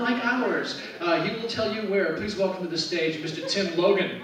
unlike ours. Uh, he will tell you where. Please welcome to the stage Mr. Tim Logan.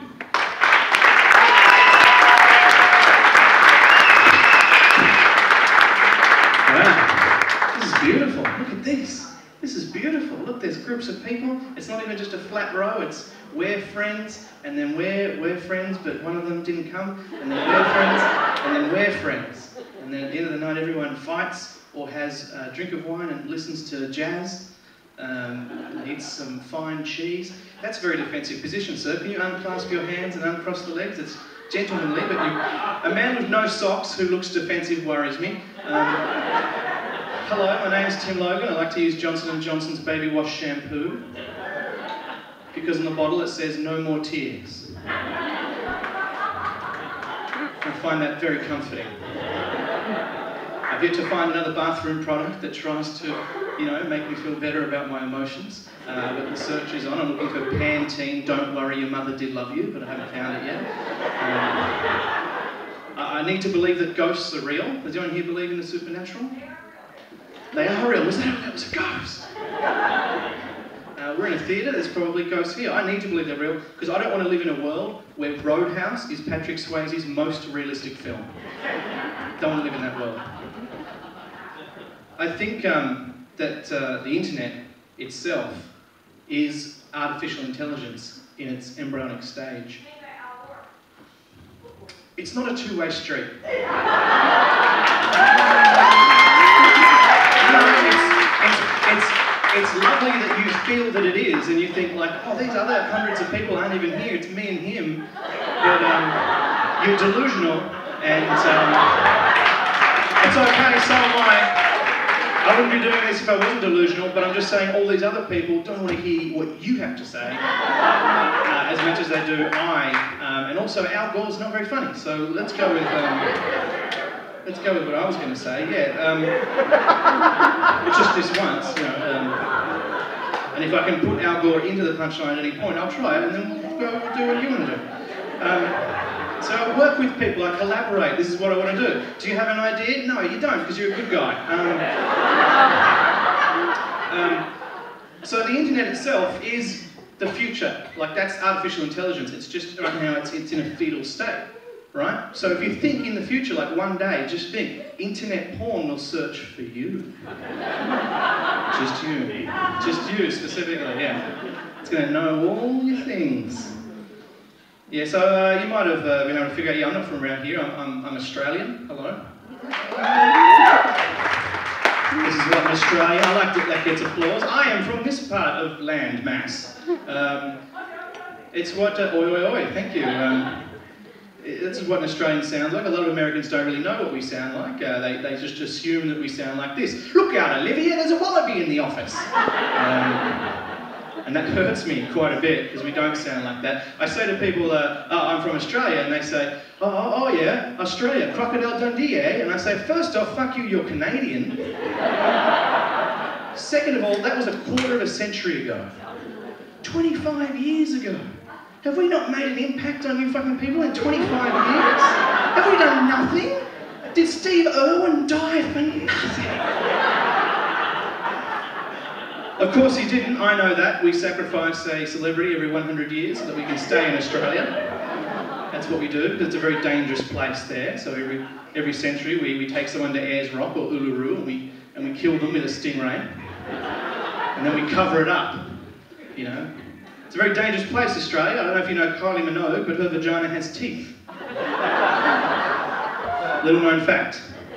Wow, this is beautiful. Look at this. This is beautiful. Look, there's groups of people. It's not even just a flat row. It's we're friends, and then we're we're friends, but one of them didn't come, and then we're friends, and then we're friends. And then at the end of the night, everyone fights or has a drink of wine and listens to jazz, um, eats some fine cheese. That's a very defensive position, sir. Can you unclasp your hands and uncross the legs? It's gentlemanly, but you, a man with no socks who looks defensive worries me. Um, hello, my name's Tim Logan. I like to use Johnson & Johnson's Baby Wash Shampoo because on the bottle it says no more tears. I find that very comforting. I've yet to find another bathroom product that tries to, you know, make me feel better about my emotions. Uh, but the search is on. I'm looking for Pantene, Don't Worry, Your Mother Did Love You, but I haven't found it yet. Um, I need to believe that ghosts are real. Does anyone here believe in the supernatural? They are real. Was that, that was a ghost? Uh, we're in a theatre, there's probably ghosts here. I need to believe they're real because I don't want to live in a world where Roadhouse is Patrick Swayze's most realistic film. Don't want to live in that world. I think um, that uh, the internet itself is artificial intelligence in its embryonic stage. It's not a two-way street. It's lovely that you feel that it is, and you think like, oh, these other hundreds of people aren't even here. It's me and him. But um, you're delusional, and um, it's okay. So am I. I wouldn't be doing this if I wasn't delusional, but I'm just saying all these other people don't want to hear what you have to say uh, as much as they do I. Um, and also, Al Gore's not very funny, so let's go with. Um, let's go with what I was going to say. Yeah, um, just this once, you know. Um, and if I can put Al Gore into the punchline at any point, I'll try it, and then we'll go do what you want to do. So I work with people, I collaborate. This is what I want to do. Do you have an idea? No, you don't, because you're a good guy. Um, um, so the internet itself is the future. Like that's artificial intelligence. It's just right now it's, it's in a fetal state, right? So if you think in the future, like one day, just think, internet porn will search for you. just you. Just you specifically, yeah. It's going to know all your things. Yeah, so uh, you might have uh, been able to figure out, yeah, I'm not from around here, I'm, I'm, I'm Australian. Hello. This is what Australia, I like that that gets applause. I am from this part of land mass. Um, it's what, uh, oi, oi, oi, thank you. Um, this is what an Australian sounds like. A lot of Americans don't really know what we sound like. Uh, they, they just assume that we sound like this. Look out, Olivia, there's a wallaby in the office. Um, that hurts me quite a bit because we don't sound like that. I say to people, uh, oh, I'm from Australia, and they say, oh, oh, oh, yeah, Australia, Crocodile Dundee, eh? And I say, first off, fuck you, you're Canadian. Second of all, that was a quarter of a century ago. 25 years ago. Have we not made an impact on you fucking people in 25 years? Have we done nothing? Did Steve Irwin die for nothing? Of course he didn't, I know that. We sacrifice a celebrity every 100 years so that we can stay in Australia. That's what we do, because it's a very dangerous place there. So every, every century we, we take someone to Ayers Rock or Uluru and we, and we kill them with a stingray. And then we cover it up, you know. It's a very dangerous place, Australia. I don't know if you know Kylie Minogue, but her vagina has teeth. Little known fact.